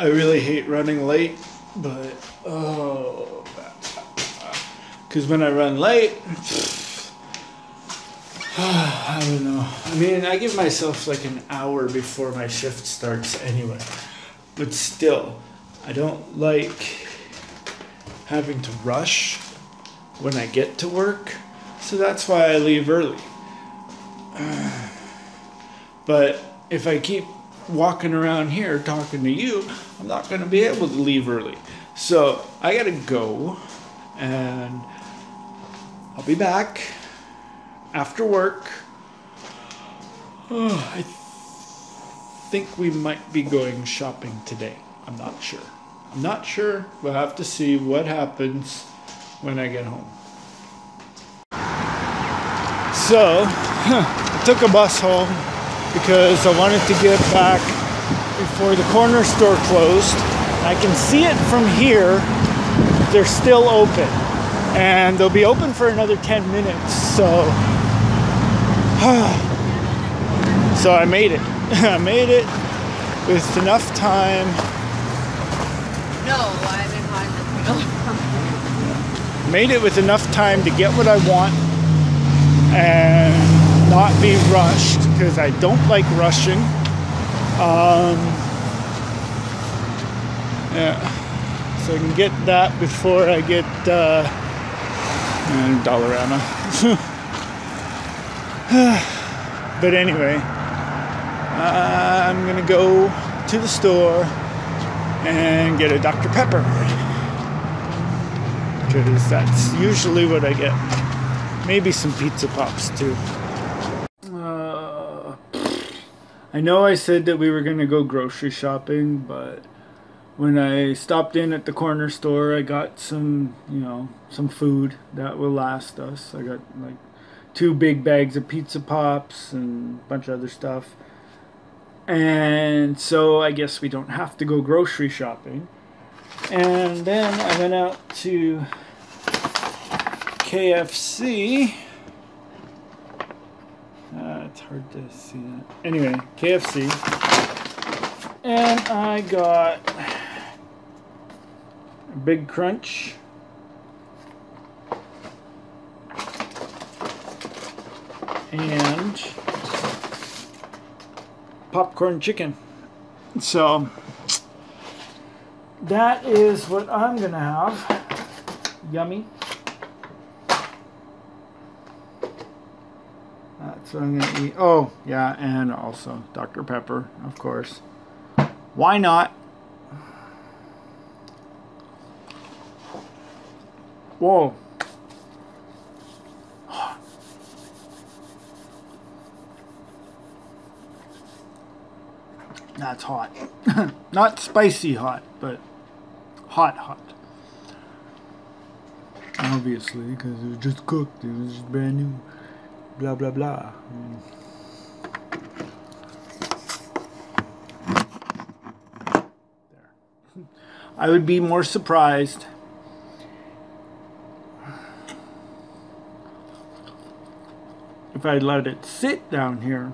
I really hate running late, but oh, because when I run late, I don't know. I mean, I give myself like an hour before my shift starts anyway, but still, I don't like having to rush when I get to work, so that's why I leave early. But if I keep walking around here talking to you, I'm not going to be able to leave early. So I got to go and I'll be back after work. Oh, I think we might be going shopping today. I'm not sure. I'm not sure. We'll have to see what happens when I get home. So, I took a bus home because I wanted to get back before the corner store closed. I can see it from here. They're still open. And they'll be open for another 10 minutes. So So I made it. I made it with enough time. No, I'm in Honda. Made it with enough time to get what I want and not be rushed because I don't like rushing. Um, yeah, so I can get that before I get uh, Dollarama. but anyway, I'm gonna go to the store and get a Dr. Pepper because that's usually what I get. Maybe some pizza pops too. Uh, I know I said that we were gonna go grocery shopping, but when I stopped in at the corner store, I got some, you know, some food that will last us. I got like two big bags of pizza pops and a bunch of other stuff. And so I guess we don't have to go grocery shopping. And then I went out to KFC. It's hard to see that. Anyway, KFC. And I got a Big Crunch. And popcorn chicken. So that is what I'm gonna have. Yummy. What I'm gonna eat. Oh, yeah, and also Dr. Pepper, of course. Why not? Whoa. That's hot. Not spicy hot, but hot hot. Obviously, because it was just cooked. It was just brand new. Blah, blah, blah. There. I would be more surprised if I let it sit down here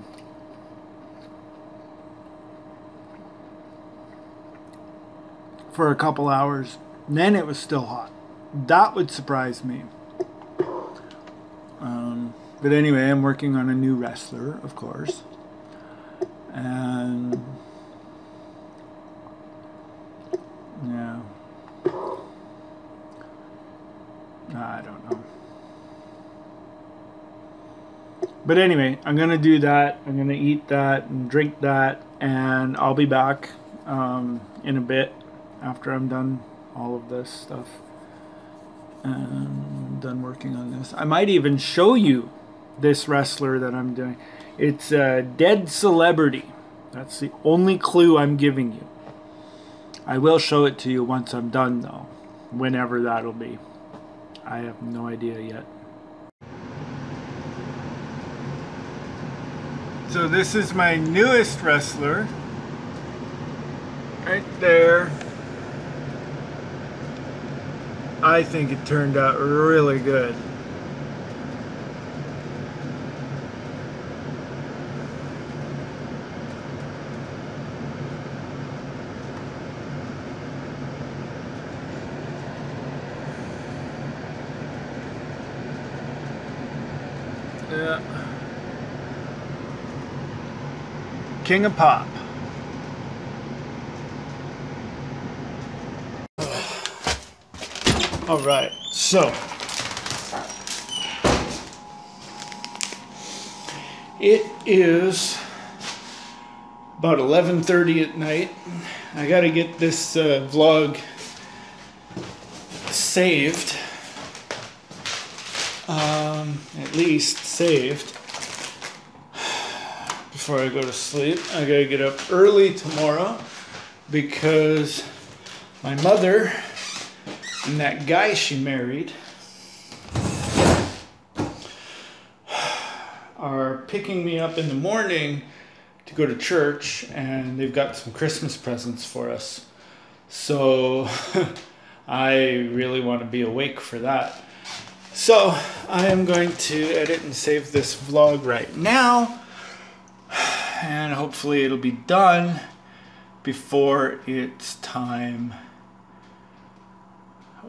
for a couple hours, then it was still hot. That would surprise me. But anyway, I'm working on a new wrestler, of course. And yeah. I don't know. But anyway, I'm going to do that. I'm going to eat that and drink that. And I'll be back um, in a bit after I'm done all of this stuff. And done working on this. I might even show you this wrestler that I'm doing. It's a dead celebrity. That's the only clue I'm giving you. I will show it to you once I'm done, though. Whenever that'll be. I have no idea yet. So this is my newest wrestler. Right there. I think it turned out really good. Yeah. King of Pop. All right, so it is about 11:30 at night. I got to get this uh, vlog saved, um, at least saved before I go to sleep. I got to get up early tomorrow because my mother and that guy she married are picking me up in the morning to go to church and they've got some Christmas presents for us. So I really want to be awake for that. So I am going to edit and save this vlog right now and hopefully it'll be done before it's time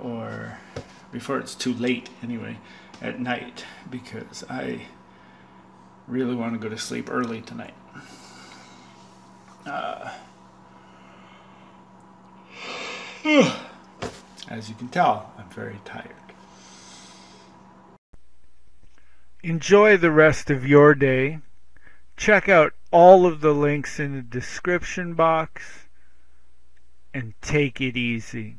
or before it's too late anyway at night because I really want to go to sleep early tonight. Uh, as you can tell, I'm very tired. Enjoy the rest of your day. Check out all of the links in the description box and take it easy.